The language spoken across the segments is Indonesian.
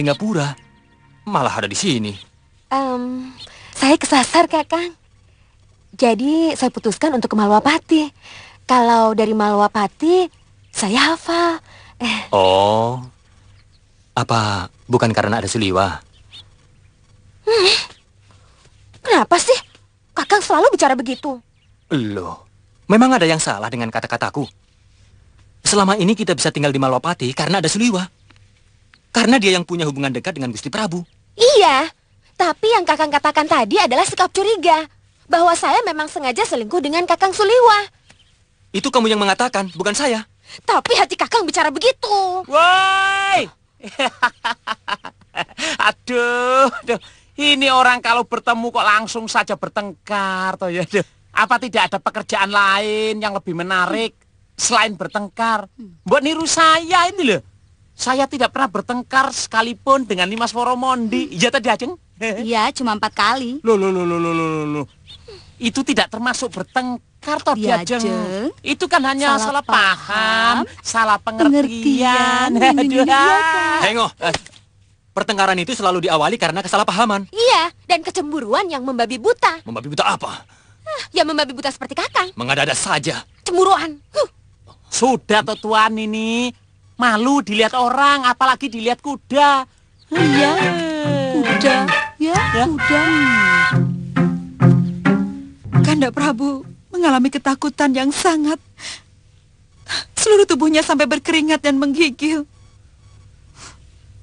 Kalingapura. Malah ada di sini. Um, saya kesasar, Kakang. Jadi saya putuskan untuk ke Malwapati. Kalau dari Malwapati, saya hafal. Eh. Oh, apa bukan karena ada Suliwa? Hmm. Kenapa sih? Kakang selalu bicara begitu. Loh, memang ada yang salah dengan kata-kataku. Selama ini kita bisa tinggal di Malwapati karena ada Suliwa. Karena dia yang punya hubungan dekat dengan Gusti Prabu. Iya, tapi yang Kakang katakan tadi adalah sikap curiga. Bahwa saya memang sengaja selingkuh dengan Kakang Suliwa. Itu kamu yang mengatakan, bukan saya. Tapi hati Kakang bicara begitu. Woi! aduh, aduh, ini orang kalau bertemu kok langsung saja bertengkar toh ya. Aduh. Apa tidak ada pekerjaan lain yang lebih menarik selain bertengkar? Buat niru saya ini loh. Saya tidak pernah bertengkar sekalipun dengan Nimas Woromondi. Iya tadi Ajeng? Iya, cuma empat kali. Loh, loh, loh, loh, loh, loh, loh. Itu tidak termasuk bertengkar toh ya, Ajeng. Itu kan hanya salah, salah paham, paham, salah pengertian. pengertian. Aduh. Hengo, eh, pertengkaran itu selalu diawali karena kesalahpahaman. Iya, dan kecemburuan yang membabi buta. Membabi buta apa? Ya membabi buta seperti kakang. Mengada-ada saja. Cemburuan. Huh. Sudah tuan ini. Malu dilihat orang, apalagi dilihat kuda. Iya, kuda. Ya, ya. kuda. Kanda Prabu mengalami ketakutan yang sangat. Seluruh tubuhnya sampai berkeringat dan menggigil.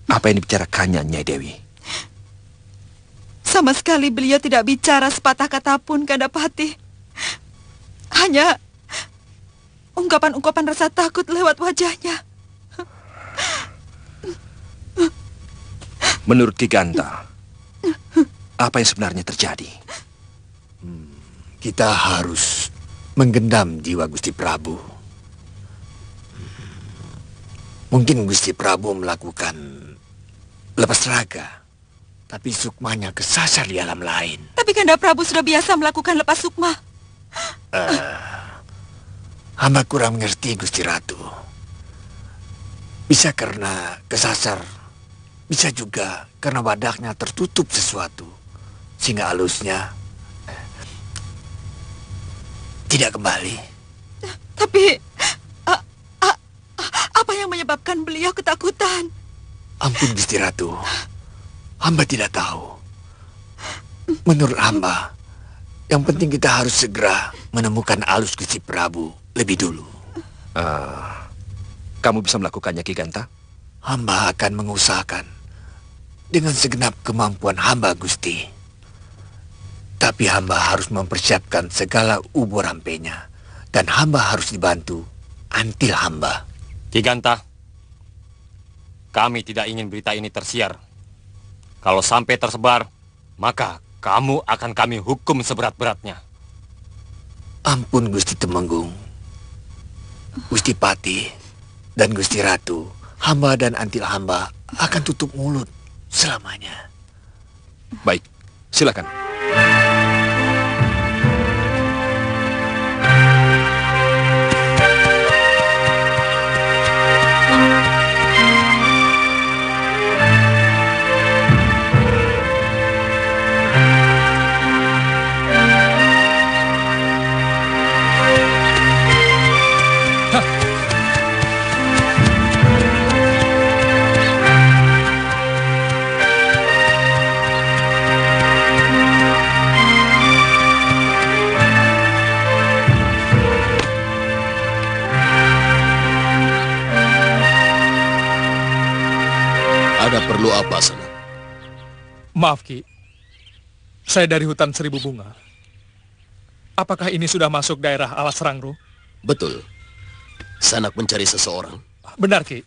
Apa yang dibicarakannya, Nyai Dewi? Sama sekali beliau tidak bicara sepatah kata pun, Kanda Pati. Hanya ungkapan-ungkapan rasa takut lewat wajahnya. Menurut Giganta, apa yang sebenarnya terjadi? Hmm, kita harus menggendam jiwa Gusti Prabu. Mungkin Gusti Prabu melakukan lepas raga, tapi sukmanya kesasar di alam lain. Tapi Kanda Prabu sudah biasa melakukan lepas sukma. Uh, hamba kurang mengerti Gusti Ratu. Bisa karena kesasar bisa juga karena wadahnya tertutup sesuatu, sehingga alusnya tidak kembali. Tapi, uh, uh, apa yang menyebabkan beliau ketakutan? Ampun Gusti Ratu, hamba tidak tahu. Menurut hamba, yang penting kita harus segera menemukan alus Gusti Prabu lebih dulu. Uh, kamu bisa melakukannya, Ki Ganta? Hamba akan mengusahakan dengan segenap kemampuan hamba Gusti. Tapi hamba harus mempersiapkan segala ubur rampenya. Dan hamba harus dibantu antil hamba. Giganta, kami tidak ingin berita ini tersiar. Kalau sampai tersebar, maka kamu akan kami hukum seberat-beratnya. Ampun Gusti Temenggung, Gusti Pati, dan Gusti Ratu, hamba dan antil hamba akan tutup mulut selamanya. Baik, silakan. Perlu apa, sana? Maaf, Ki. Saya dari hutan seribu bunga. Apakah ini sudah masuk daerah Alas Rangro? Betul. Sanak mencari seseorang. Benar, Ki.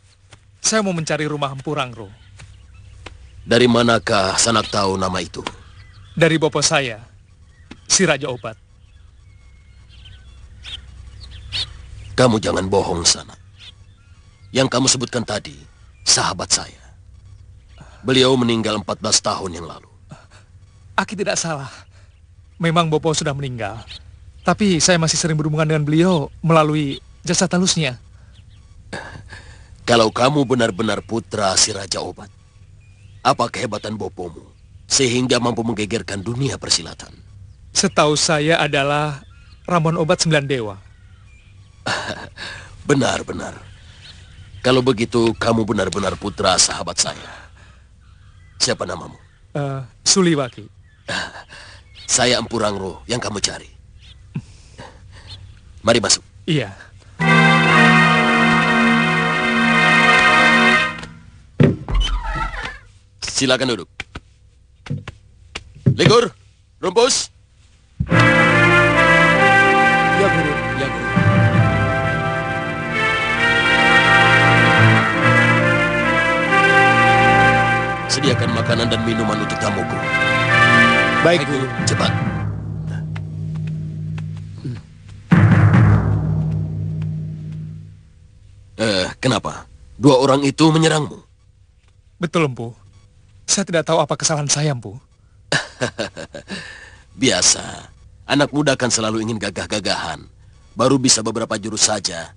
Saya mau mencari rumah Empu Rangro. Dari manakah Sanak tahu nama itu? Dari bopo saya, si Raja Obat. Kamu jangan bohong, Sanak. Yang kamu sebutkan tadi, sahabat saya. Beliau meninggal 14 tahun yang lalu. Aki tidak salah. Memang Bopo sudah meninggal. Tapi saya masih sering berhubungan dengan beliau melalui jasa talusnya. Kalau kamu benar-benar putra si Raja Obat, Apa kehebatan Bopomu sehingga mampu menggegerkan dunia persilatan? Setahu saya adalah ramuan obat sembilan dewa. Benar, benar. Kalau begitu, kamu benar-benar putra sahabat saya. Siapa namamu? Eh, Suliwaki. Saya Empu Rangro yang kamu cari. Mari masuk. Iya. Silakan duduk. Ligur, Rumpus. Ya, Guru. Sediakan makanan dan minuman untuk tamuku. Baik, Guru. Cepat. Eh, kenapa? Dua orang itu menyerangmu? Betul, Empu. Saya tidak tahu apa kesalahan saya, Empu. Biasa. Anak muda kan selalu ingin gagah-gagahan. Baru bisa beberapa jurus saja.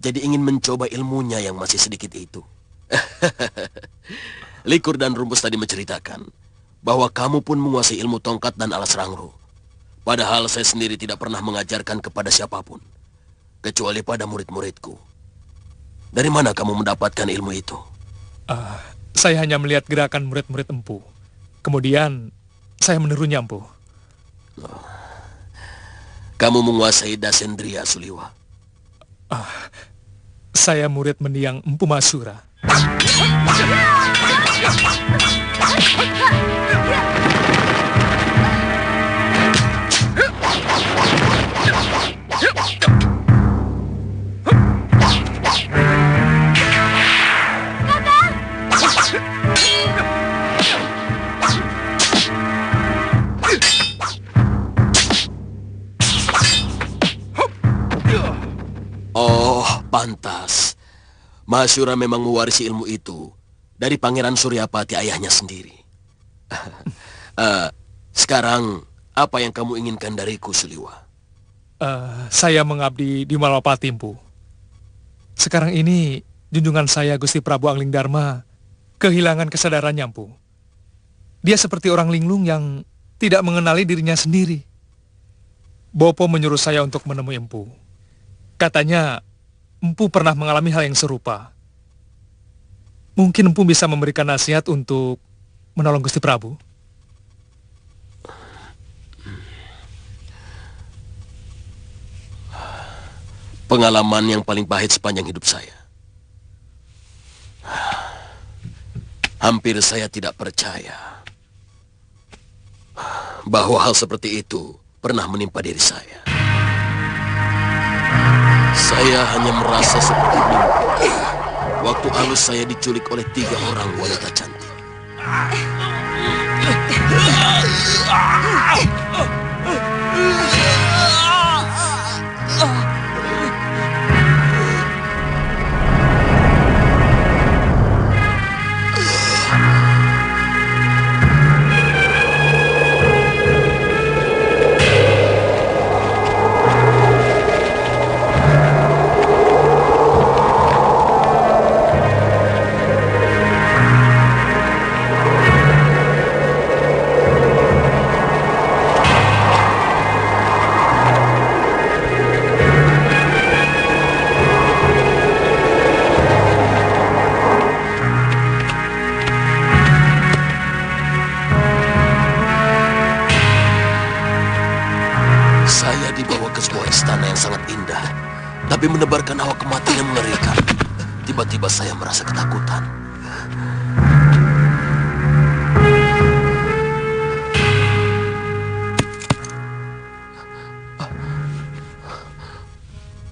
Jadi ingin mencoba ilmunya yang masih sedikit itu. Likur dan Rumpus tadi menceritakan bahwa kamu pun menguasai ilmu tongkat dan alas rangro. Padahal saya sendiri tidak pernah mengajarkan kepada siapa pun. Kecuali pada murid-muridku. Dari mana kamu mendapatkan ilmu itu? Eh, saya hanya melihat gerakan murid-murid Empu. Kemudian saya menirunya, Empu. Kamu menguasai Dasendria Suliwa. Saya murid mendiang Empu Masura. Oh. Masyura memang mewarisi ilmu itu dari Pangeran Suryapati ayahnya sendiri. Eh, sekarang, apa yang kamu inginkan dariku, Suliwa? Eh, saya mengabdi di Malapati, Empu. Sekarang ini, junjungan saya Gusti Prabu Angling Dharma kehilangan kesadarannya, Empu. Dia seperti orang linglung yang tidak mengenali dirinya sendiri. Bopo menyuruh saya untuk menemui Empu. Katanya, Empu pernah mengalami hal yang serupa. Mungkin Empu bisa memberikan nasihat untuk menolong Gusti Prabu. Pengalaman yang paling pahit sepanjang hidup saya. Hampir saya tidak percaya bahwa hal seperti itu pernah menimpa diri saya. Saya hanya merasa seperti mimpi. Waktu halus saya diculik oleh tiga orang wanita cantik. Saya menebarkan hawa kematian yang mengerikan. Tiba-tiba saya merasa ketakutan.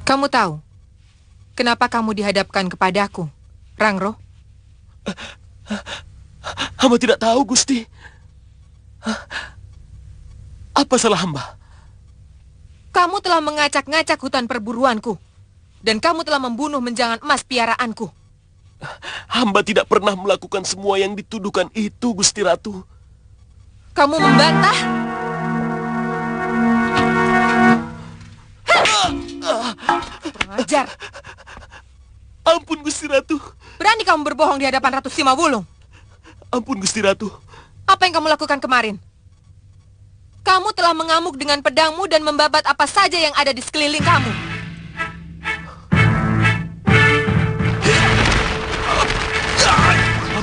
Kamu tahu kenapa kamu dihadapkan kepadaku, Rangro? Hamba tidak tahu, Gusti. Apa salah hamba? Kamu telah mengacak-ngacak hutan perburuanku. Dan kamu telah membunuh menjangan emas piaraanku. Hamba tidak pernah melakukan semua yang dituduhkan itu, Gusti Ratu. Kamu membantah? Kurang ajar. Ampun, Gusti Ratu. Berani kamu berbohong di hadapan Ratu Simawulung? Ampun Gusti Ratu. Apa yang kamu lakukan kemarin? Kamu telah mengamuk dengan pedangmu dan membabat apa saja yang ada di sekeliling kamu.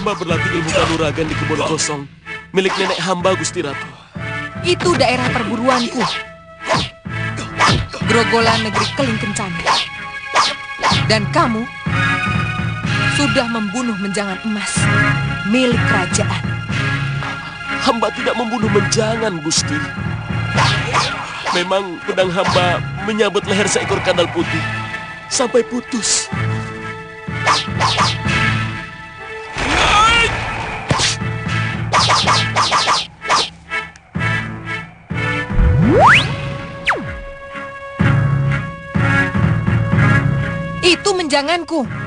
Hamba berlatih ilmu kanuragan di kebun kosong milik nenek hamba Gusti Ratu. Itu daerah perburuanku. Grogolan negeri Keling Kencana. Dan kamu sudah membunuh menjangan emas milik kerajaan. Hamba tidak membunuh menjangan, Gusti. Memang pedang hamba menyabet leher seekor kandal putih sampai putus. Itu menjanganku.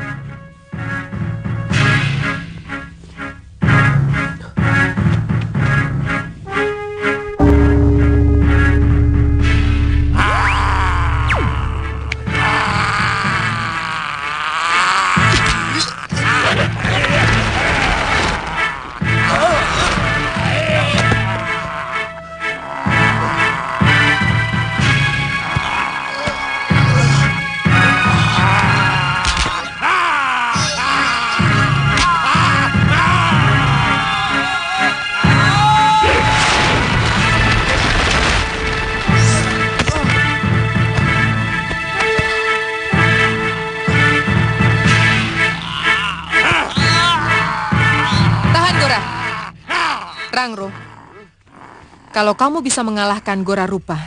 Kalau kamu bisa mengalahkan Gora Rupa,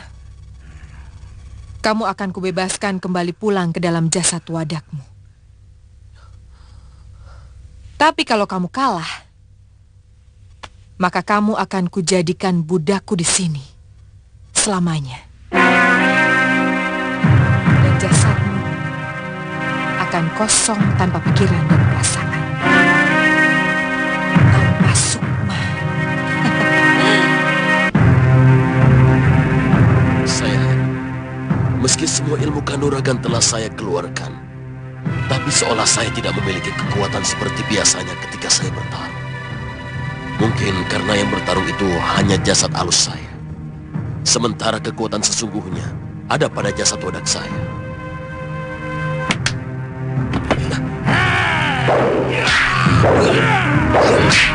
kamu akan kubebaskan kembali pulang ke dalam jasad wadakmu. Tapi kalau kamu kalah, maka kamu akan kujadikan budakku di sini selamanya. Dan jasadmu akan kosong tanpa pikiran dan perasaan. Meski semua ilmu kanuragan telah saya keluarkan, tapi seolah saya tidak memiliki kekuatan seperti biasanya ketika saya bertarung. Mungkin karena yang bertarung itu hanya jasad halus saya. Sementara kekuatan sesungguhnya ada pada jasad wadak saya. Apa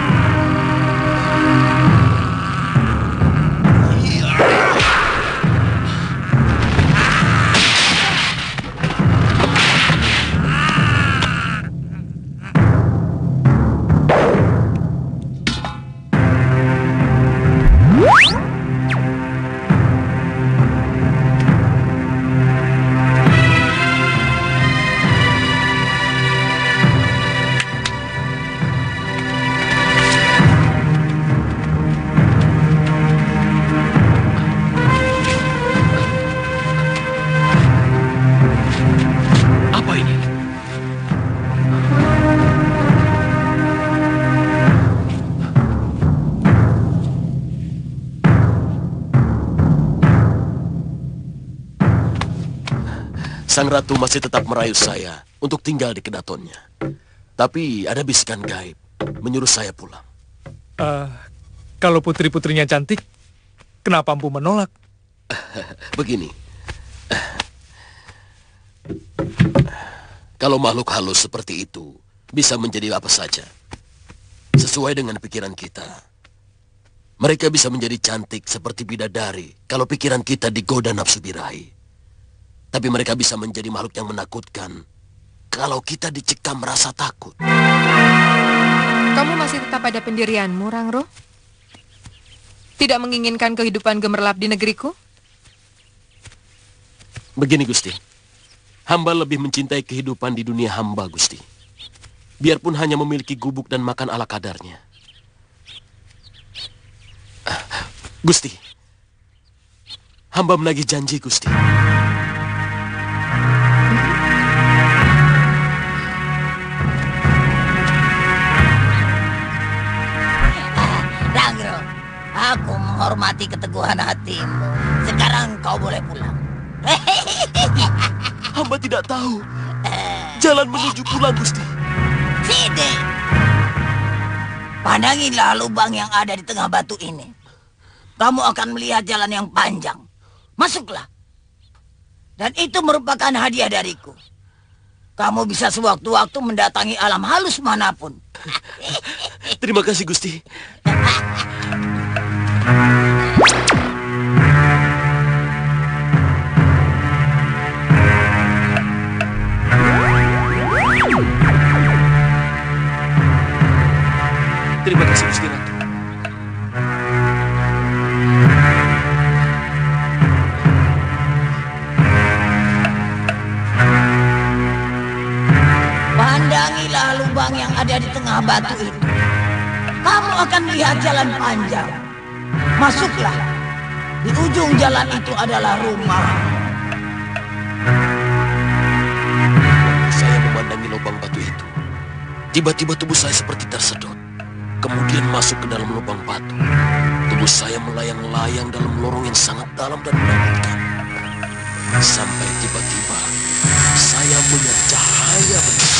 Sang ratu masih tetap merayu saya untuk tinggal di kedatonnya. Tapi ada bisikan gaib menyuruh saya pulang. Eh, kalau putri-putrinya cantik, kenapa Empu menolak? Begini. Kalau makhluk halus seperti itu bisa menjadi apa saja. Sesuai dengan pikiran kita. Mereka bisa menjadi cantik seperti bidadari kalau pikiran kita digoda nafsu birahi. Tapi mereka bisa menjadi makhluk yang menakutkan kalau kita dicekam rasa takut. Kamu masih tetap pada pendirianmu, Rangro? Tidak menginginkan kehidupan gemerlap di negeriku? Begini Gusti, hamba lebih mencintai kehidupan di dunia hamba Gusti. Biarpun hanya memiliki gubuk dan makan ala kadarnya. Ah, Gusti, hamba menagih janji Gusti. Menghormati keteguhan hatimu. Sekarang kau boleh pulang. Hamba tidak tahu jalan menuju pulang Gusti. Sini. Pandangilah lubang yang ada di tengah batu ini. Kamu akan melihat jalan yang panjang. Masuklah. Dan itu merupakan hadiah dariku. Kamu bisa sewaktu-waktu mendatangi alam halus mana pun. Terima kasih, Gusti. Terima kasih Gusti Ratu. Pandangilah lubang yang ada di tengah batu itu. Kamu akan melihat jalan panjang. Masuklah. Di ujung jalan itu adalah rumah. Saya memandangi lubang batu itu. Tiba-tiba tubuh saya seperti tersedot. Kemudian masuk ke dalam lubang batu. Tubuh saya melayang-layang dalam lorong yang sangat dalam dan menakutkan. Sampai tiba-tiba saya melihat cahaya bentar.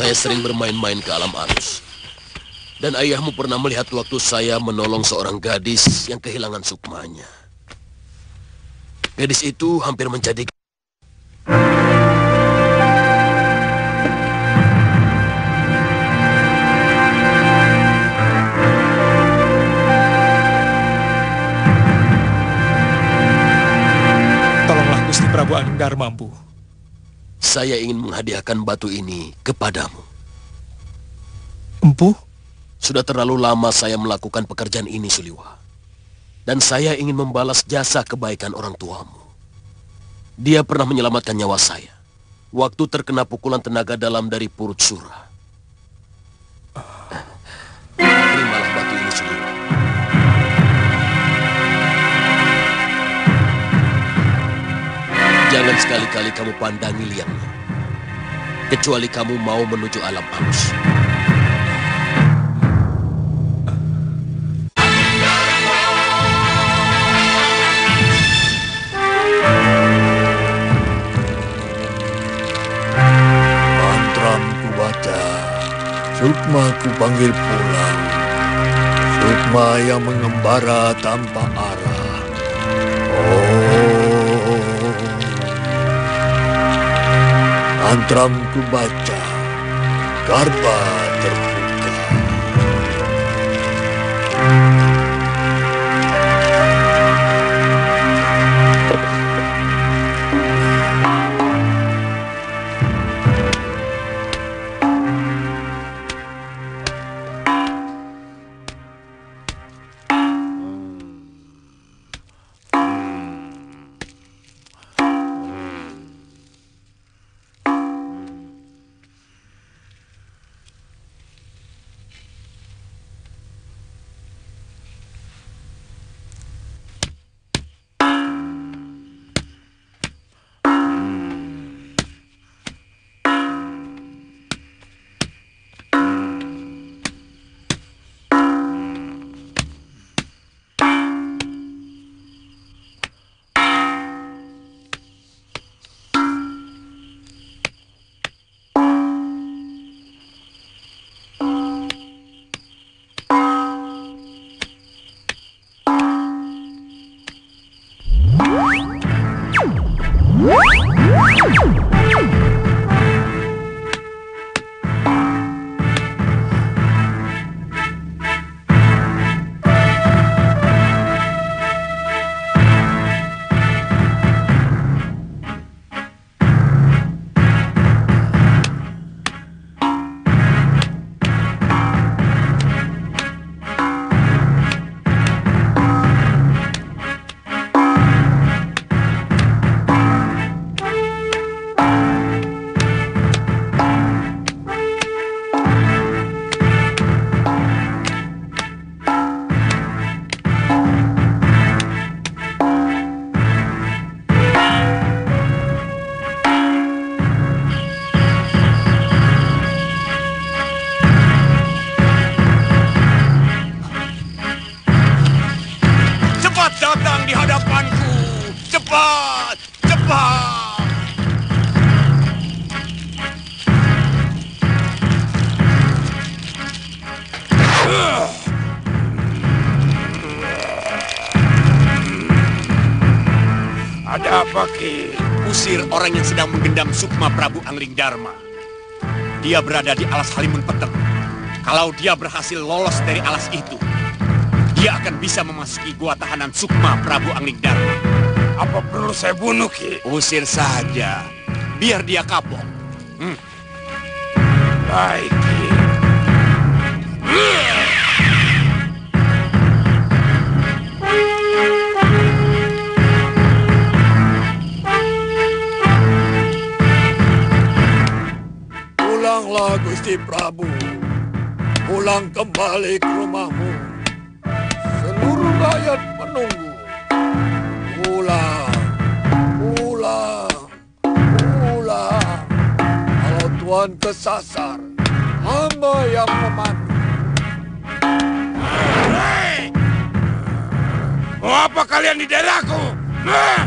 Saya sering bermain-main ke alam arus. Dan ayahmu pernah melihat waktu saya menolong seorang gadis yang kehilangan sukmanya. Gadis itu hampir menjadi Saya ingin menghadiahkan batu ini kepadamu. Empu? Sudah terlalu lama saya melakukan pekerjaan ini, Suliwa. Dan saya ingin membalas jasa kebaikan orang tuamu. Dia pernah menyelamatkan nyawa saya. Waktu terkena pukulan tenaga dalam dari Purut Sura. Jangan sekali-kali kamu pandangi liangnya. Kecuali kamu mau menuju alam halus. Mantram ku baca, Sukma ku panggil pulang. Sukma yang mengembara tanpa arah. Mantram ku baca, Garba orang yang sedang menggendam Sukma Prabu Angling Dharma. Dia berada di alas Halimun Peteng. Kalau dia berhasil lolos dari alas itu, dia akan bisa memasuki gua tahanan Sukma Prabu Angling Dharma. Apa perlu saya bunuh, Ki? Usir saja. Biar dia kapok. Hmm. Baik, Gusti Prabu. Pulang kembali ke rumahmu. Seluruh rakyat menunggu. Pulang, pulang, pulang. Kalau Tuhan kesasar, hamba yang memandu. Hei! Mau apa kalian di daerahku? Hah?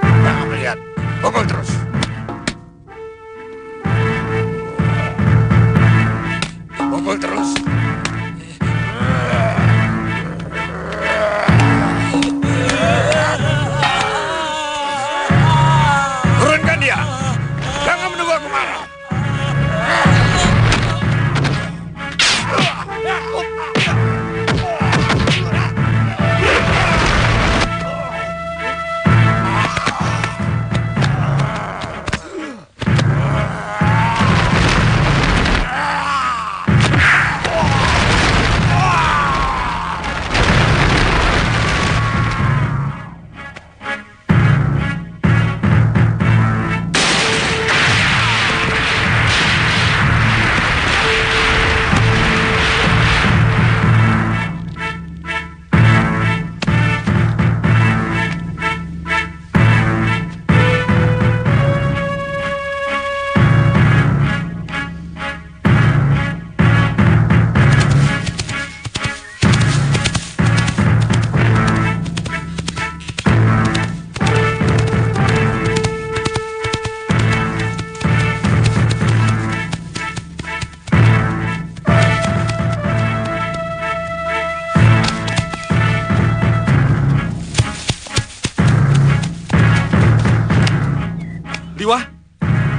Jangan melihat. Pukul terus. Pukul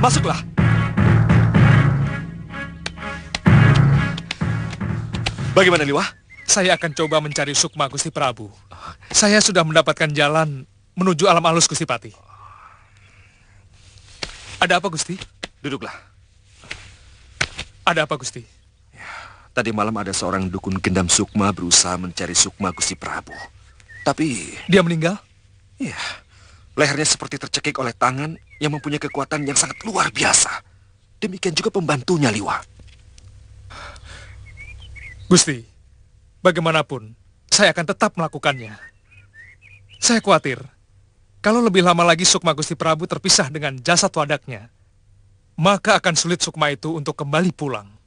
masuklah. Bagaimana Liwa? Saya akan coba mencari Sukma Gusti Prabu. Saya sudah mendapatkan jalan menuju alam halus Gusti Pati. Ada apa Gusti? Duduklah. Ada apa Gusti? Tadi malam ada seorang dukun gendam Sukma berusaha mencari Sukma Gusti Prabu. Tapi... Dia meninggal? Iya. Lehernya seperti tercekik oleh tangan yang mempunyai kekuatan yang sangat luar biasa. Demikian juga pembantunya, Liwa. Gusti, bagaimanapun, saya akan tetap melakukannya. Saya khawatir, kalau lebih lama lagi Sukma Gusti Prabu terpisah dengan jasad wadaknya, maka akan sulit Sukma itu untuk kembali pulang.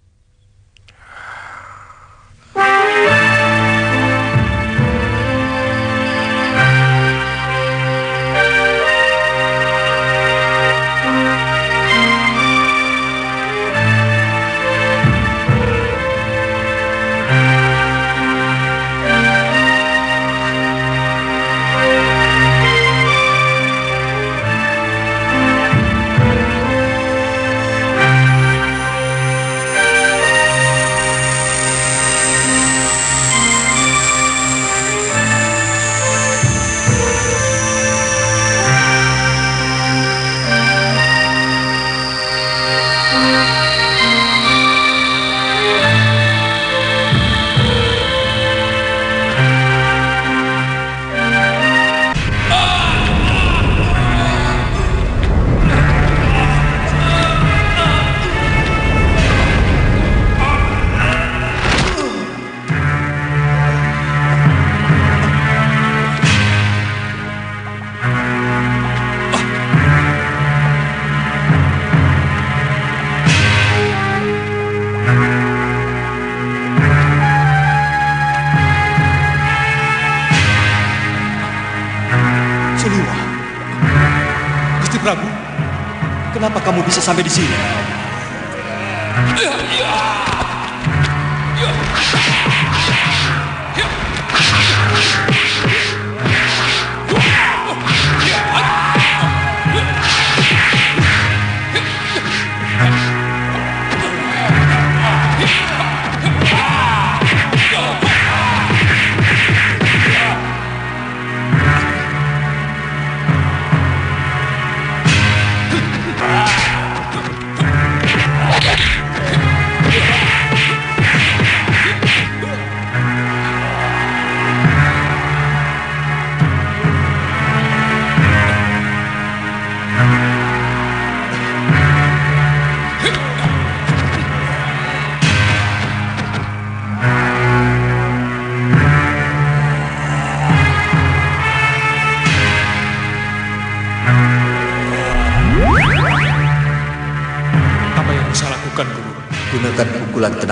Kenapa kamu bisa sampai di sini? Yeah.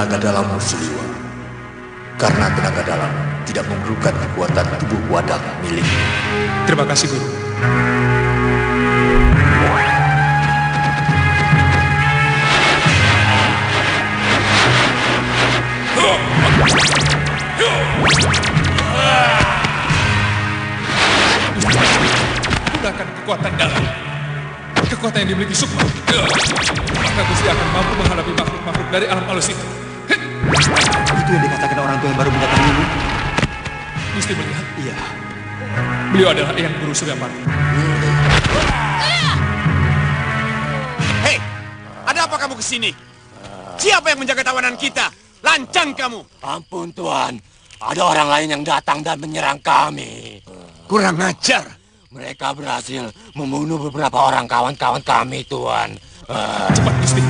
Tenaga dalammu, Siliwa. Karena tenaga dalam tidak memerlukan kekuatan tubuh wadah milikmu. Terima kasih, Guru. Gunakan kekuatan dalam. Kekuatan yang dimiliki Sukma. Maka Gusti akan mampu menghadapi makhluk-makhluk dari alam halus itu. Itu yang dikatakan orang tua yang baru mendatangimu. Gusti melihat? Iya. Beliau adalah Eyang Guru Suryapati. Hei, ada apa kamu ke sini? Siapa yang menjaga tawanan kita? Lancang kamu! Ampun Tuan, ada orang lain yang datang dan menyerang kami. Kurang ajar. Mereka berhasil membunuh beberapa orang kawan-kawan kami, Tuan. Cepat, Gusti.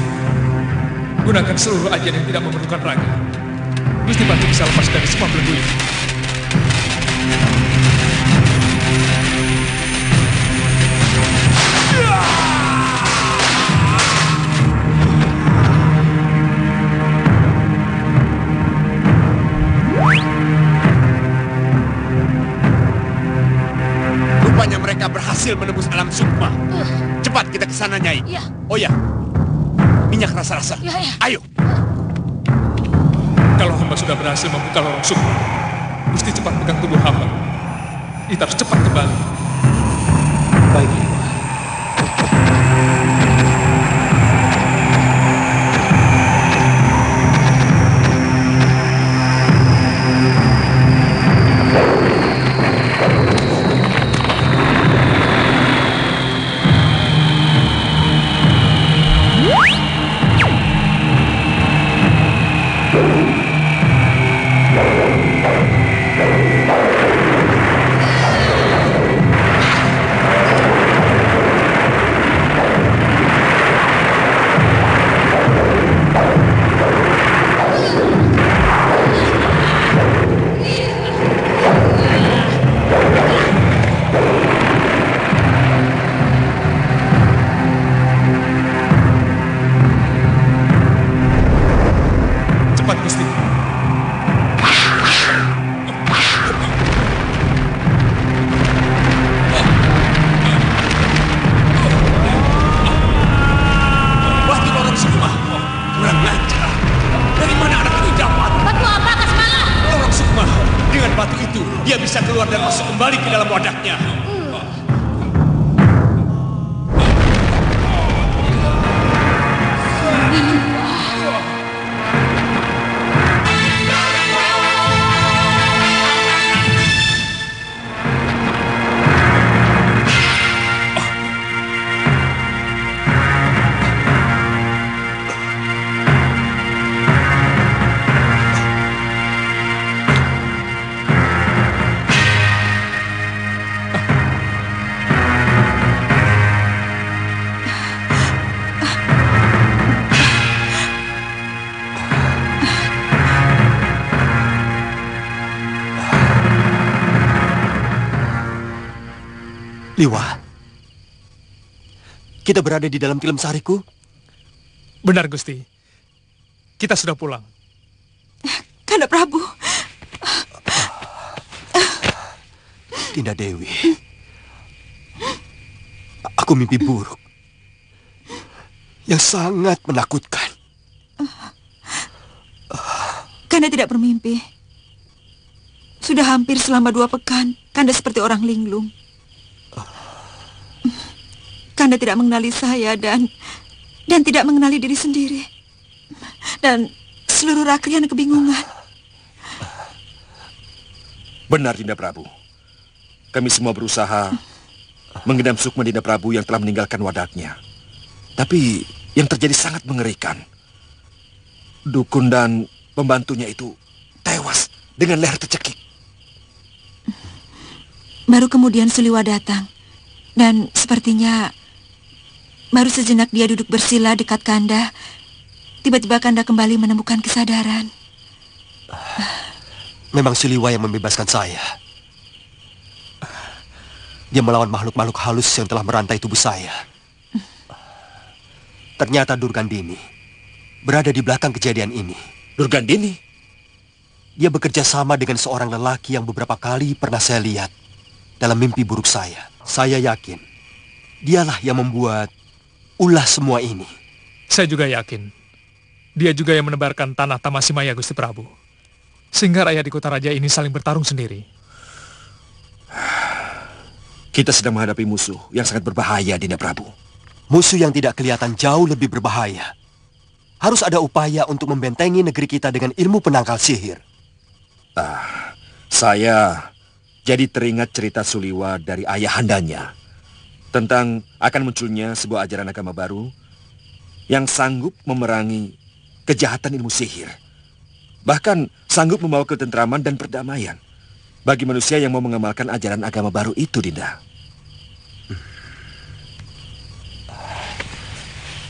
Gunakan seluruh ajian yang tidak memerlukan raga. Gusti pasti bisa lepas dari semua belenggu ini. Rupanya mereka berhasil menembus alam sukma. Cepat kita ke sana, Nyai. Iya. Oh ya, minyak rasa-rasa. Iya, iya. Ayo. Kalau hamba sudah berhasil membuka lorong sukma, Gusti cepat pegang tubuh hamba. Kita harus cepat kembali. Baik, Liwa. Kita berada di dalam kilem sariku. Benar, Gusti. Kita sudah pulang. Kanda Prabu, Tinda Dewi. Aku mimpi buruk. Yang sangat menakutkan. Kanda tidak bermimpi. Sudah hampir selama dua pekan, Kanda seperti orang linglung. Kanda tidak mengenali saya dan dan tidak mengenali diri sendiri. Dan seluruh rakyat kebingungan. Benar, Dinda Prabu. Kami semua berusaha mengendam Sukma Dinda Prabu yang telah meninggalkan wadaknya. Tapi yang terjadi sangat mengerikan. Dukun dan pembantunya itu tewas dengan leher tercekik. Baru kemudian Suliwa datang. Dan sepertinya baru sejenak dia duduk bersila dekat Kanda. Tiba-tiba Kanda kembali menemukan kesadaran. Memang Siliwa yang membebaskan saya. Dia melawan makhluk-makhluk halus yang telah merantai tubuh saya. Ternyata Durgandini berada di belakang kejadian ini. Durgandini? Dia bekerja sama dengan seorang lelaki yang beberapa kali pernah saya lihat dalam mimpi buruk saya. Saya yakin dialah yang membuat ulah semua ini. Saya juga yakin. Dia juga yang menebarkan tanah Tamasimaya, Gusti Prabu. Sehingga rakyat di kota raja ini saling bertarung sendiri. Kita sedang menghadapi musuh yang sangat berbahaya, Dinda Prabu. Musuh yang tidak kelihatan jauh lebih berbahaya. Harus ada upaya untuk membentengi negeri kita dengan ilmu penangkal sihir. Ah, saya jadi teringat cerita Suliwa dari ayahandanya tentang akan munculnya sebuah ajaran agama baru yang sanggup memerangi kejahatan ilmu sihir. Bahkan sanggup membawa ketentraman dan perdamaian bagi manusia yang mau mengamalkan ajaran agama baru itu, Dinda.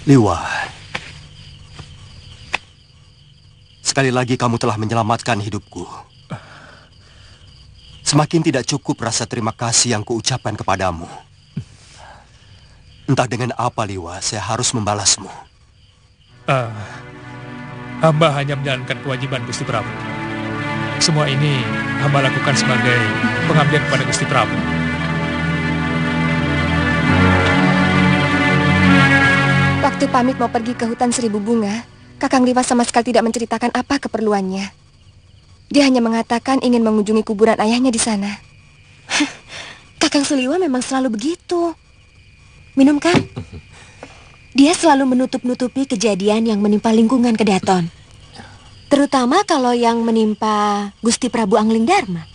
Liwa, sekali lagi kamu telah menyelamatkan hidupku. Semakin tidak cukup rasa terima kasih yang kuucapkan kepadamu. Entah dengan apa, Liwa, saya harus membalasmu. Ah, hamba hanya menjalankan kewajiban Gusti Prabu. Semua ini hamba lakukan sebagai pengabdian kepada Gusti Prabu. Waktu pamit mau pergi ke hutan seribu bunga, Kakang Liwa sama sekali tidak menceritakan apa keperluannya. Dia hanya mengatakan ingin mengunjungi kuburan ayahnya di sana. Kakang Suliwa memang selalu begitu. Minum kan? Dia selalu menutup-nutupi kejadian yang menimpa lingkungan kedaton. Terutama kalau yang menimpa Gusti Prabu Angling Dharma.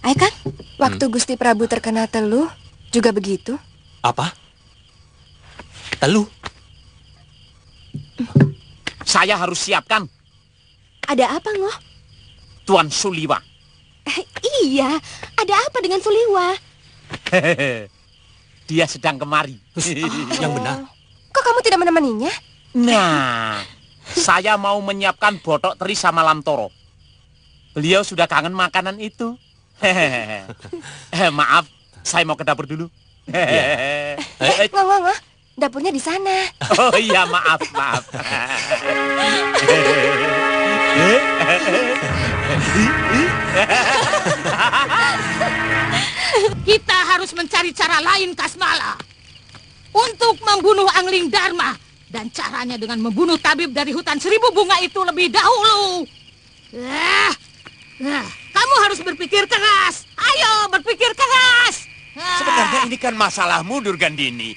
Ayo kan? Waktu Gusti Prabu terkena teluh, juga begitu. Apa? Teluh? Saya harus siapkan Ada apa, Ngoh? Tuan Suliwa. Eh, iya, ada apa dengan Suliwa? Dia sedang kemari. Yang benar. Kok kamu tidak menemaninya? Nah, saya mau menyiapkan botok teri sama lamtoro. Beliau sudah kangen makanan itu. Eh, Maaf, saya mau ke dapur dulu. Eh, Ngoh, Ngoh, Ngoh. Dapurnya di sana. Oh iya, maaf, maaf. Kita harus mencari cara lain, Kasmala. Untuk membunuh Angling Dharma. Dan caranya dengan membunuh tabib dari hutan seribu bunga itu lebih dahulu. Ah, ah, kamu harus berpikir keras. Ayo, berpikir keras. Ah. Sebenarnya ini kan masalahmu, Durgandini.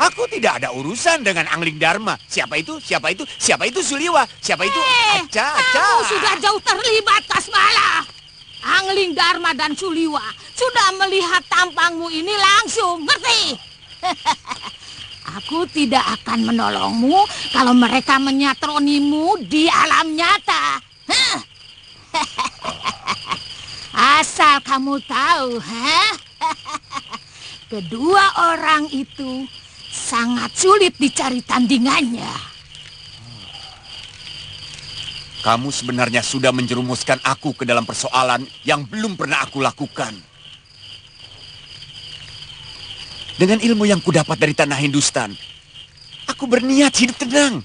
Aku tidak ada urusan dengan Angling Dharma. Siapa itu? Siapa itu? Siapa itu Suliwa? Siapa itu? Eh, Aca, Aca. kamu sudah jauh terlibat, Kasmala. Angling Dharma dan Suliwa sudah melihat tampangmu ini langsung, ngerti? Aku tidak akan menolongmu kalau mereka menyatronimu di alam nyata. Asal kamu tahu, hah? Kedua orang itu sangat sulit dicari tandingannya. Kamu sebenarnya sudah menjerumuskan aku ke dalam persoalan yang belum pernah aku lakukan. Dengan ilmu yang kudapat dari tanah Hindustan, aku berniat hidup tenang.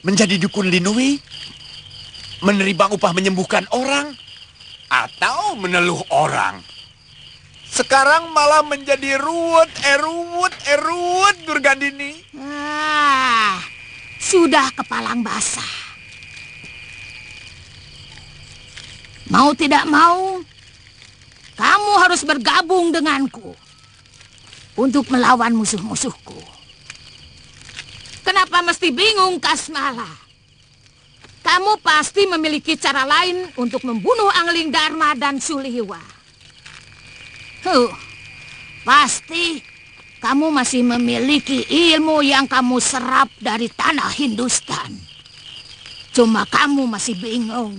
Menjadi dukun linui, menerima upah menyembuhkan orang, atau meneluh orang. Sekarang malah menjadi ruwet, eruwet, eruwet, Durgandini. Ah, sudah kepalang basah. Mau tidak mau, kamu harus bergabung denganku untuk melawan musuh-musuhku. Kenapa mesti bingung, Kasmala? Kamu pasti memiliki cara lain untuk membunuh Angling Dharma dan Suliwa. Huh, pasti kamu masih memiliki ilmu yang kamu serap dari tanah Hindustan. Cuma kamu masih bingung.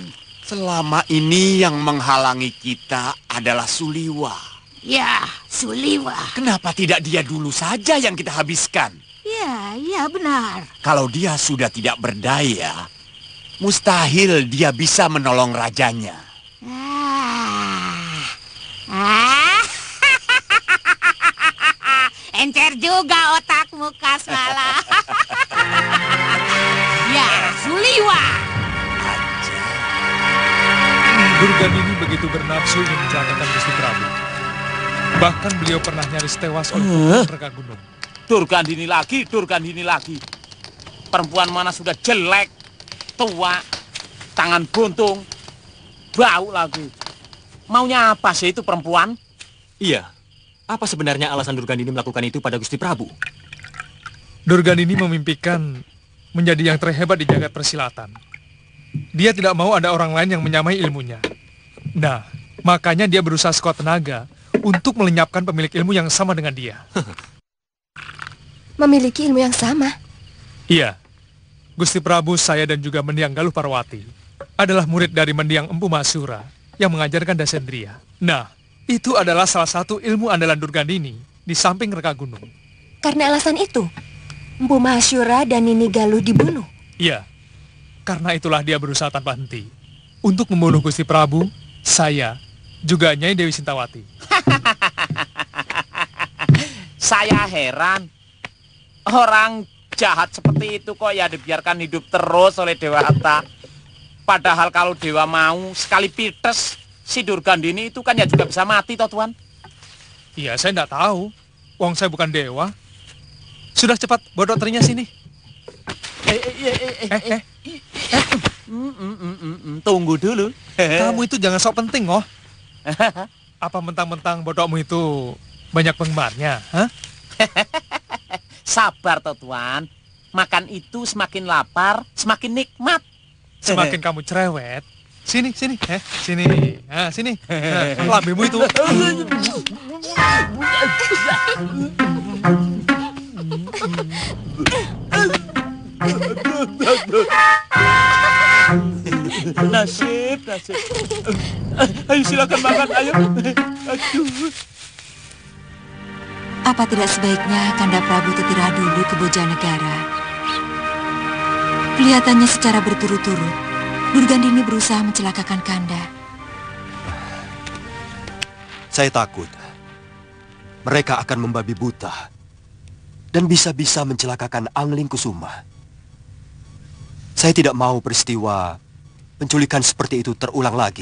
Selama ini yang menghalangi kita adalah Suliwa. Ya, Suliwa. Kenapa tidak dia dulu saja yang kita habiskan? Ya, ya benar. Kalau dia sudah tidak berdaya, mustahil dia bisa menolong rajanya. Ah. Ah. Encer juga otakmu, Kasmala. Suliwa. Durgandini begitu bernafsu ingin mencelakakan Gusti Prabu. Bahkan beliau pernah nyaris tewas oleh pukulan reka gunung. Durgandini lagi, Durgandini lagi. Perempuan mana sudah jelek, tua, tangan buntung, bau lagi. Maunya apa sih itu perempuan? Iya. Apa sebenarnya alasan Durgandini melakukan itu pada Gusti Prabu? Durgandini memimpikan menjadi yang terhebat di jagat persilatan. Dia tidak mau ada orang lain yang menyamai ilmunya. Nah, makanya dia berusaha sekuat tenaga untuk melenyapkan pemilik ilmu yang sama dengan dia. Memiliki ilmu yang sama. Iya, Gusti Prabu, saya dan juga Mendiang Galuh Parwati adalah murid dari Mendiang Empu Masura yang mengajarkan Dasendria. Nah, itu adalah salah satu ilmu andalan Durgandini di samping reka gunung. Karena alasan itu, Mpu Mahasyura dan Nini Galuh dibunuh. Iya, karena itulah dia berusaha tanpa henti untuk membunuh Gusti Prabu, saya, juga Nyai Dewi Sintawati. Saya heran. Orang jahat seperti itu kok ya dibiarkan hidup terus oleh Dewata. Padahal kalau Dewa mau sekali pites, si Durgandini itu kan ya juga bisa mati toh Tuan. Iya, saya tidak tahu. Wong saya bukan dewa. Sudah cepat, bawa dokternya sini. Eh, eh, eh, eh, eh, eh. Mm, mm, mm, mm, mm. Tunggu dulu. Kamu itu jangan sok penting, oh. Apa mentang-mentang bodokmu itu banyak penggemarnya, hah? Sabar toh Tuan. Makan itu semakin lapar, semakin nikmat. Semakin kamu cerewet, sini, sini, eh, sini, ah, sini, nah, lambemu itu. Nasib, nasib. Ayo silakan makan, ayo. Aduh. Apa tidak sebaiknya Kanda Prabu Tetira dulu ke Bojanegara? Kelihatannya secara berturut-turut, Durgandini berusaha mencelakakan Kanda. Saya takut mereka akan membabi buta dan bisa-bisa mencelakakan Angling Kusuma. Saya tidak mau peristiwa penculikan seperti itu terulang lagi.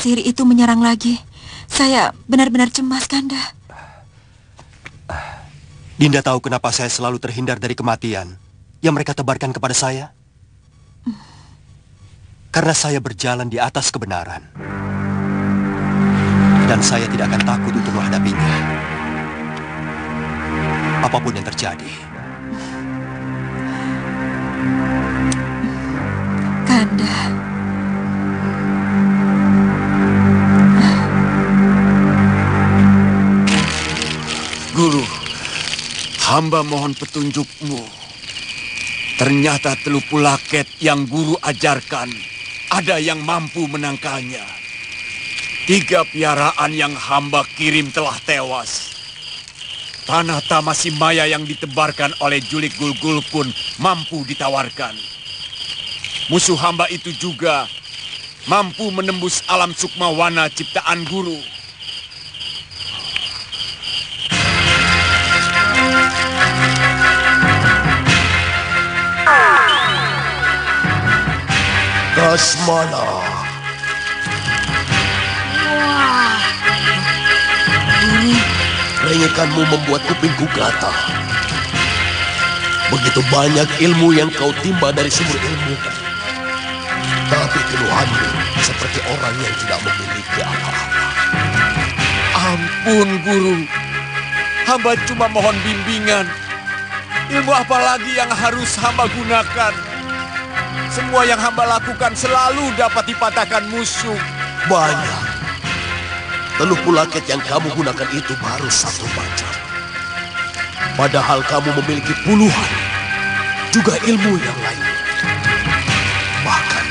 Sihir itu menyerang lagi? Saya benar-benar cemas, Kanda. Dinda tahu kenapa saya selalu terhindar dari kematian yang mereka tebarkan kepada saya? Karena saya berjalan di atas kebenaran. Dan saya tidak akan takut untuk menghadapinya. Apa pun yang terjadi. Kanda. Guru, hamba mohon petunjukmu. Ternyata telupu laket yang guru ajarkan ada yang mampu menangkalnya. Tiga piaraan yang hamba kirim telah tewas. Tanah Tamasimaya yang ditebarkan oleh Julik Gulgul pun mampu ditawarkan. Musuh hamba itu juga mampu menembus alam sukmawana ciptaan guru. Kasmana. Wah, Ini membuat kupingku gatal. Begitu banyak ilmu yang kau timba dari sumber ilmu. Tapi keluhanmu seperti orang yang tidak memiliki apa-apa. Ampun, Guru. Hamba cuma mohon bimbingan. Ilmu apa lagi yang harus hamba gunakan? Semua yang hamba lakukan selalu dapat dipatahkan musuh. Banyak. Teluh pulaket yang kamu gunakan itu baru satu macam. Padahal kamu memiliki puluhan. Juga ilmu yang lain. Bahkan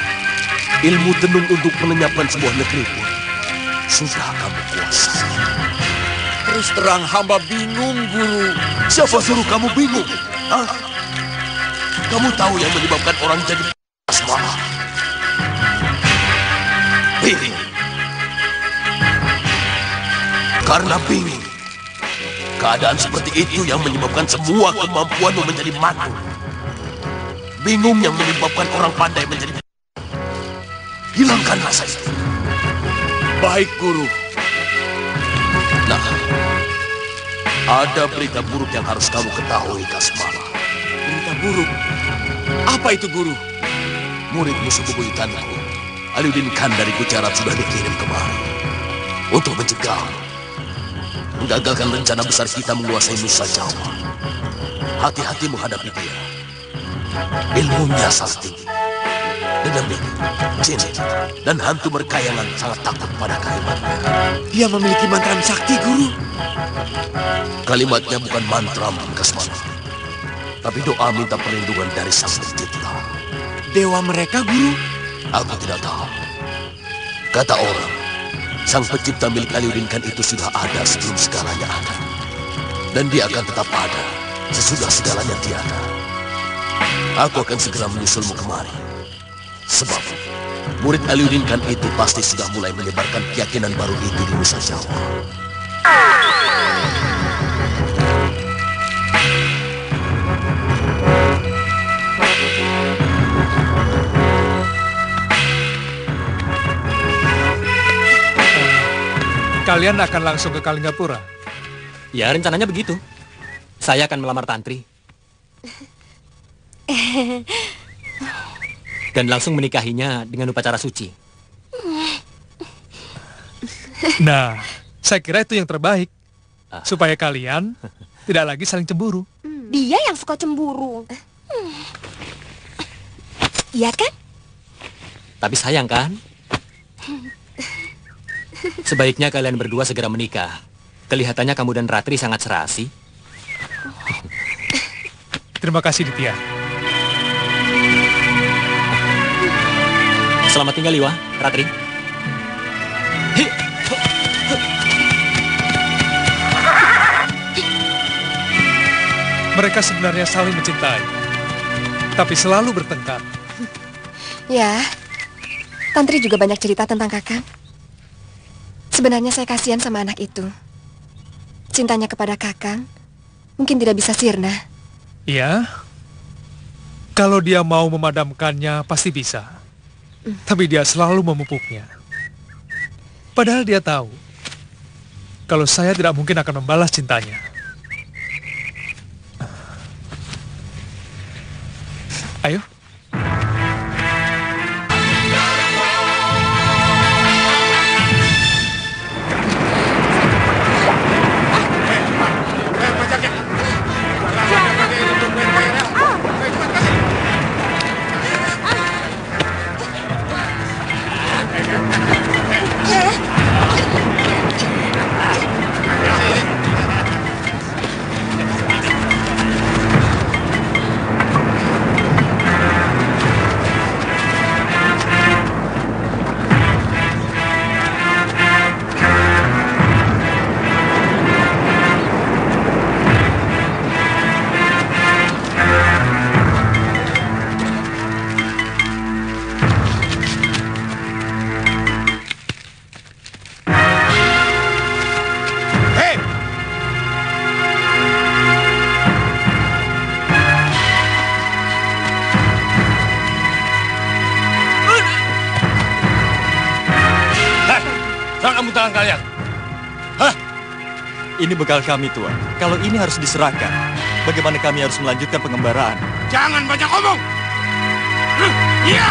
ilmu tenung untuk melenyapkan sebuah negeri pun sudah kamu kuasai. Terus terang hamba bingung, Guru. Siapa suruh kamu bingung? Hah? Kamu tahu yang menyebabkan orang jadi Karena bingung. Keadaan seperti itu yang menyebabkan semua kemampuanmu menjadi mantul. Bingung yang menyebabkan orang pandai menjadi Hilangkan rasa itu. Baik, Guru. Nah, ada berita buruk yang harus kamu ketahui, Kasmala. Berita buruk? Apa itu, Guru? Murid musuh bebuyutanku, Aliuddin Khan dari Gujarat sudah dikirim kemari untuk mencegah menggagalkan rencana besar kita menguasai Nusa Jawa. Hati-hati menghadapi dia. Ilmunya sangat tinggi. Dendamik, jin, dan hantu berkayangan sangat takut pada kalimatnya. Dia memiliki mantra sakti, Guru. Kalimatnya bukan mantra Kasmana, tapi doa minta perlindungan dari Sang Pencipta. Dewa mereka, Guru? Aku tidak tahu. Kata orang, Sang Pencipta milik Aliuddin Khan itu sudah ada sebelum segalanya ada. Dan dia akan tetap ada sesudah segalanya tiada. Aku akan segera menyusulmu kemari. Sebab murid Aliuddin Khan itu pasti sudah mulai menyebarkan keyakinan baru itu di Nusa Jawa. Kalian akan langsung ke Kalinggapura? Ya, rencananya begitu. Saya akan melamar Tantri. Dan langsung menikahinya dengan upacara suci. Nah, saya kira itu yang terbaik. Supaya kalian tidak lagi saling cemburu. Dia yang suka cemburu. Iya kan? Tapi sayang kan? Sebaiknya kalian berdua segera menikah. Kelihatannya kamu dan Ratri sangat serasi. Terima kasih, Ditya. Selamat tinggal, Iwa, Ratri. Mereka sebenarnya saling mencintai. Tapi selalu bertengkar. Ya, Tantri juga banyak cerita tentang kakak. Sebenarnya saya kasihan sama anak itu. Cintanya kepada kakang mungkin tidak bisa sirna. Iya. Kalau dia mau memadamkannya, pasti bisa. Tapi dia selalu memupuknya. Padahal dia tahu kalau saya tidak mungkin akan membalas cintanya. Ayo. Ini bekal kami, Tuan. Kalau ini harus diserahkan, bagaimana kami harus melanjutkan pengembaraan? Jangan banyak omong. Ya.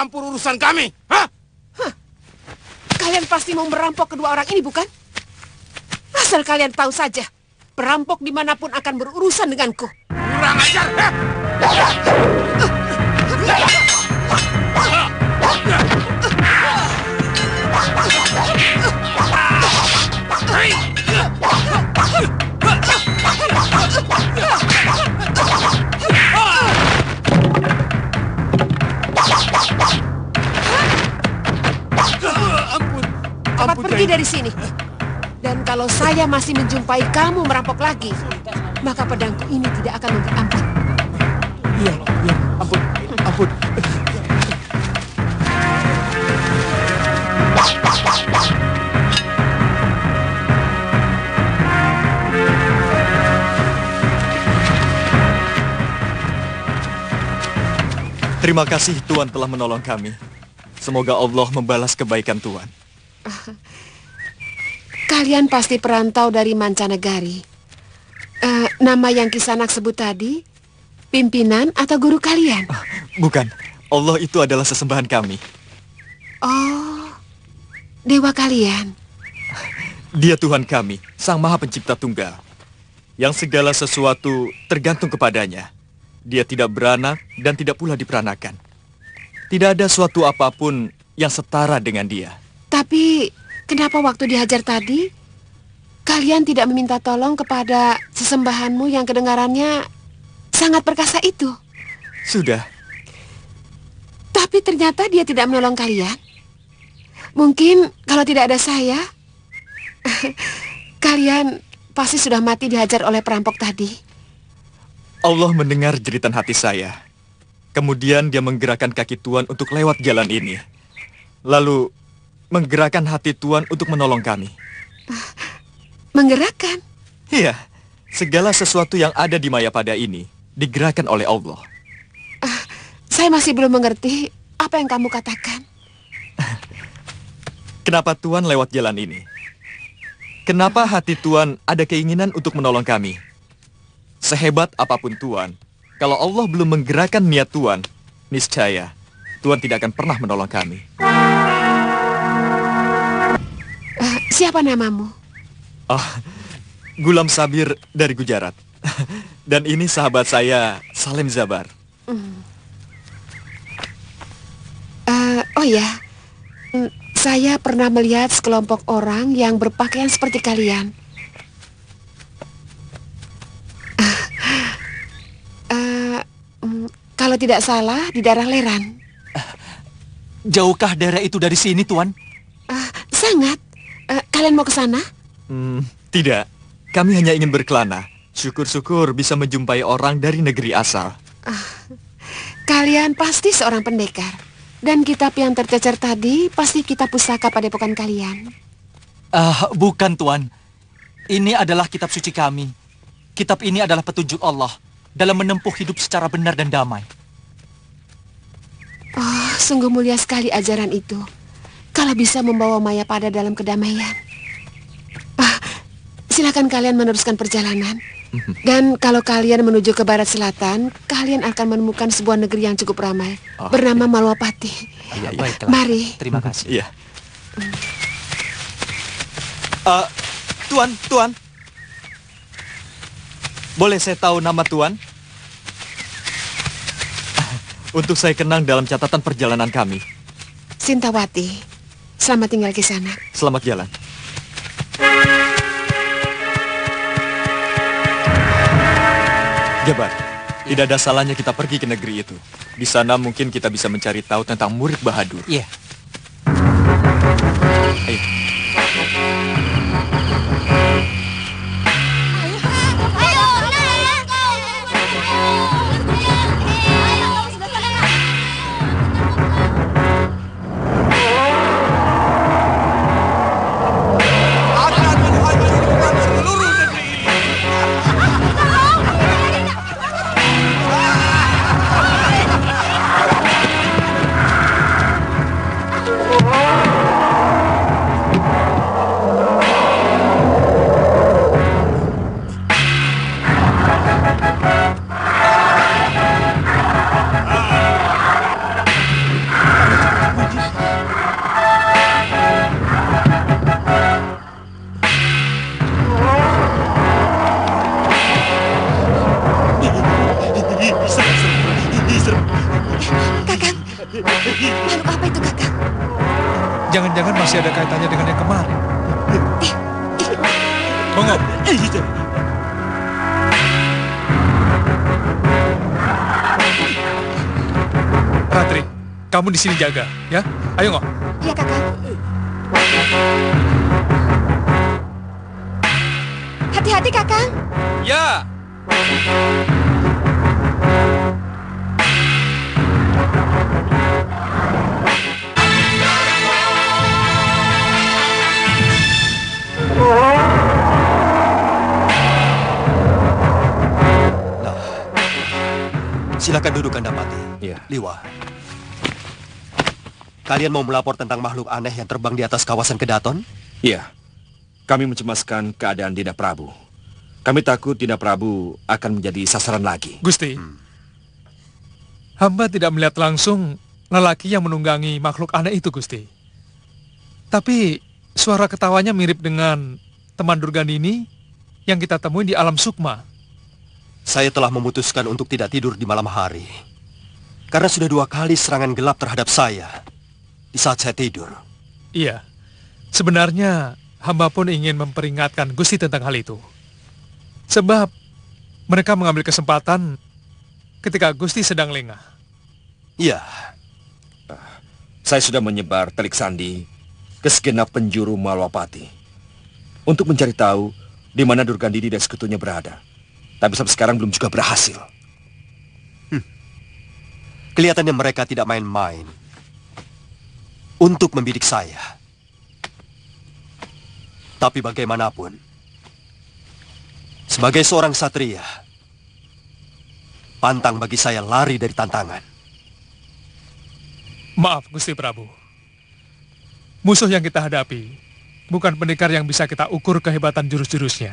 Ya. urusan kami? Hah? Kalian pasti mau merampok kedua orang ini, bukan? Asal kalian tahu saja, perampok di mana pun akan berurusan denganku. Kurang ajar! Cepat pergi dari sini. Dan kalau saya masih menjumpai kamu merampok lagi, maka pedangku ini tidak akan memberi ampun. Iya, iya, ampun, ampun. Terima kasih Tuhan telah menolong kami. Semoga Allah membalas kebaikan Tuhan. Kalian pasti perantau dari mancanegari. Eh, nama yang Kisanak sebut tadi, pimpinan atau guru kalian? Bukan, Allah itu adalah sesembahan kami. Oh, dewa kalian. Dia Tuhan kami, Sang Maha Pencipta Tunggal. Yang segala sesuatu tergantung kepadanya. Dia tidak beranak dan tidak pula diperanakan. Tidak ada suatu apa pun yang setara dengan dia. Tapi kenapa waktu dihajar tadi kalian tidak meminta tolong kepada sesembahanmu yang kedengarannya sangat perkasa itu? Sudah, Tapi ternyata dia tidak menolong kalian. Mungkin kalau tidak ada saya, kalian pasti sudah mati dihajar oleh perampok tadi. Allah mendengar jeritan hati saya. Kemudian dia menggerakkan kaki Tuhan untuk lewat jalan ini. Lalu menggerakkan hati Tuhan untuk menolong kami. Menggerakkan? Iya, segala sesuatu yang ada di Mayapada ini digerakkan oleh Allah. Saya masih belum mengerti apa yang kamu katakan. Kenapa Tuhan lewat jalan ini? Kenapa hati Tuhan ada keinginan untuk menolong kami? Sehebat apa pun Tuhan, kalau Allah belum menggerakkan niat Tuhan, niscaya Tuhan tidak akan pernah menolong kami. Siapa namamu? Oh, Gulam Sabir dari Gujarat. Dan ini sahabat saya, Salim Zabar. Hmm. Eh, oh ya, Hmm, saya pernah melihat sekelompok orang yang berpakaian seperti kalian. Eh, hmm, kalau tidak salah, di daerah Leran. Jauhkah daerah itu dari sini, Tuan? Sangat. Eh, kalian mau ke sana? Hmm, tidak. Kami hanya ingin berkelana. Syukur-syukur bisa menjumpai orang dari negeri asal. Kalian pasti seorang pendekar. Dan kitab yang tercecer tadi pasti kitab pusaka padepokan kalian. Ah, bukan, Tuan. Ini adalah kitab suci kami. Kitab ini adalah petunjuk Allah dalam menempuh hidup secara benar dan damai. Oh, sungguh mulia sekali ajaran itu. Kalau bisa membawa Maya pada dalam kedamaian. Ah, silakan kalian meneruskan perjalanan. Dan kalau kalian menuju ke barat selatan, kalian akan menemukan sebuah negeri yang cukup ramai Oh, bernama Malwapati. Iya, baiklah. Mari. Terima kasih. Iya. Eh, tuan, Tuan. Boleh saya tahu nama Tuan? Untuk saya kenang dalam catatan perjalanan kami. Sintawati. Selamat tinggal di sana. Selamat jalan. Jabar, tidak ada salahnya kita pergi ke negeri itu. Di sana mungkin kita bisa mencari tahu tentang murid Bahadur. Iya. Ayo. Sini jaga, ya? Ayo nggak? Iya, Kakang. Hati-hati, Kakang. Ya. Silakan duduk Anda Pati. Iya. Liwa. Kalian mau melapor tentang makhluk aneh yang terbang di atas kawasan Kedaton? Iya. Kami mencemaskan keadaan Dinda Prabu. Kami takut Dinda Prabu akan menjadi sasaran lagi. Gusti, hamba tidak melihat langsung lelaki yang menunggangi makhluk aneh itu, Gusti. Tapi suara ketawanya mirip dengan teman Durganini yang kita temui di alam sukma. Saya telah memutuskan untuk tidak tidur di malam hari. Karena sudah dua kali serangan gelap terhadap saya di saat saya tidur. Iya, sebenarnya hamba pun ingin memperingatkan Gusti tentang hal itu. Sebab mereka mengambil kesempatan ketika Gusti sedang lengah. Iya. Saya sudah menyebar telik sandi ke segenap penjuru Malwapati untuk mencari tahu di mana Durgandini dan sekutunya berada. Tapi sampai sekarang belum juga berhasil. Kelihatannya mereka tidak main-main untuk membidik saya. Tapi bagaimanapun, sebagai seorang satria, pantang bagi saya lari dari tantangan. Maaf, Gusti Prabu. Musuh yang kita hadapi bukan pendekar yang bisa kita ukur kehebatan jurus-jurusnya,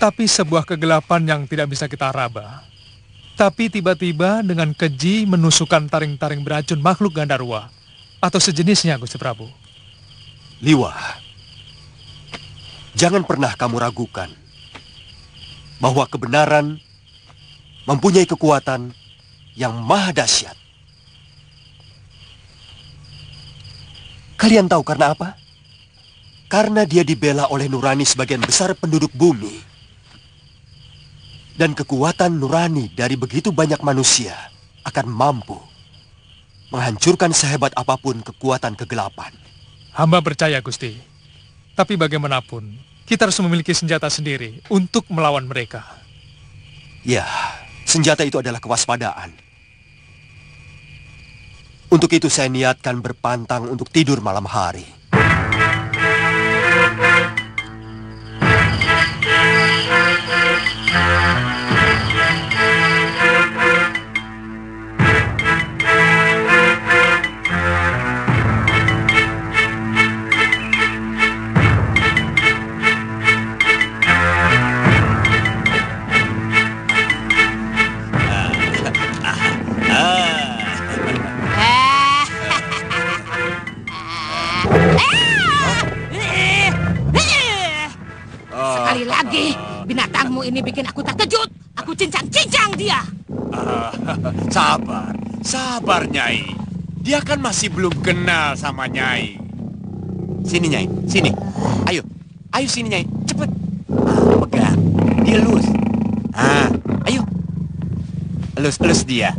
tapi sebuah kegelapan yang tidak bisa kita raba. Tapi tiba-tiba dengan keji menusukkan taring-taring beracun makhluk Gandarwa atau sejenisnya, Gusti Prabu. Liwa, jangan pernah kamu ragukan bahwa kebenaran mempunyai kekuatan yang maha dahsyat. Kalian tahu karena apa? Karena dia dibela oleh Nurani sebagian besar penduduk bumi. Dan kekuatan Nurani dari begitu banyak manusia akan mampu menghancurkan sehebat apa pun kekuatan kegelapan. Hamba percaya, Gusti. Tapi bagaimanapun, kita harus memiliki senjata sendiri untuk melawan mereka. Ya, senjata itu adalah kewaspadaan. Untuk itu saya niatkan berpantang untuk tidur malam hari. Binatangmu ini bikin aku terkejut. Aku cincang-cincang dia. Ah, sabar, sabar Nyai. Dia kan masih belum kenal sama Nyai. Sini Nyai, sini. Ayo, ayo sini Nyai, cepet. Ah, pegang, dia lus. Ah, ayo. Elus, elus dia.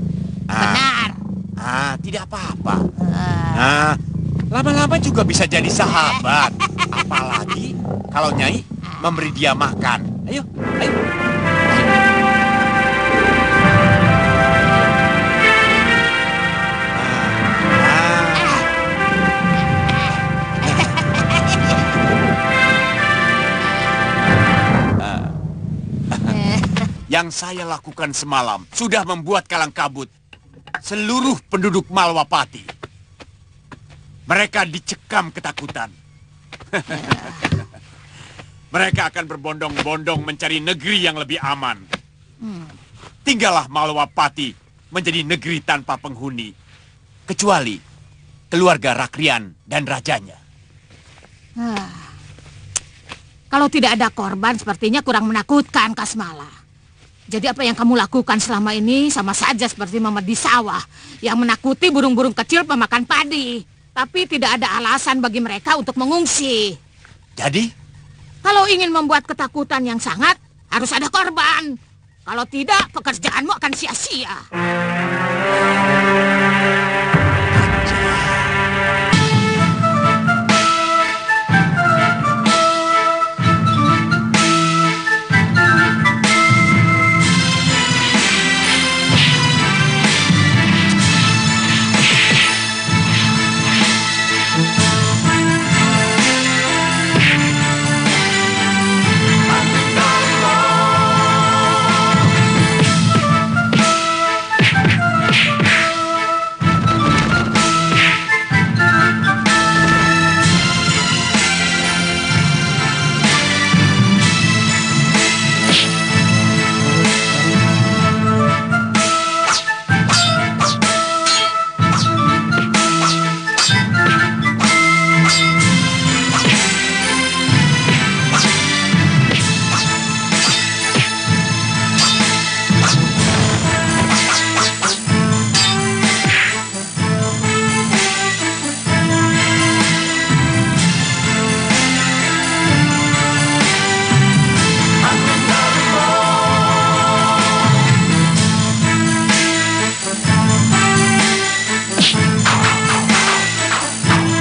Ah. Benar. Ah, tidak apa-apa. Ah, lama-lama juga bisa jadi sahabat. Apalagi kalau Nyai memberi dia makan. Ayo, ayo. Yang saya lakukan semalam sudah membuat kalang kabut seluruh penduduk Malwapati. Mereka dicekam ketakutan. Mereka akan berbondong-bondong mencari negeri yang lebih aman. Tinggallah Malwapati menjadi negeri tanpa penghuni. Kecuali keluarga Rakrian dan rajanya. Ah. Kalau tidak ada korban, sepertinya kurang menakutkan, Kasmala. Jadi apa yang kamu lakukan selama ini sama saja seperti mama di sawah yang menakuti burung-burung kecil pemakan padi. Tapi tidak ada alasan bagi mereka untuk mengungsi. Jadi, Kalau ingin membuat ketakutan yang sangat, harus ada korban. Kalau tidak, pekerjaanmu akan sia-sia.